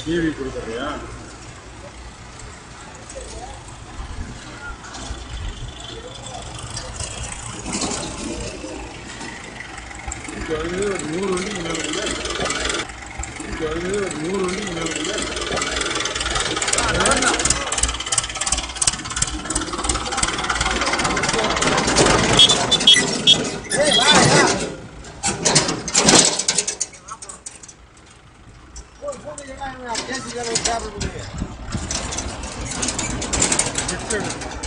TV கொடுக்குறியா? இப்போ வந்து நூறு வண்டி வந்து நூறு வண்டி Yes, sir.